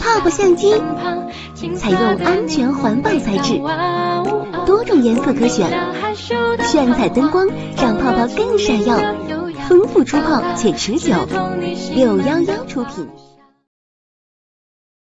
泡泡相机采用安全环保材质，多种颜色可选，炫彩灯光让泡泡更闪耀，丰富出泡且持久。六幺幺出品。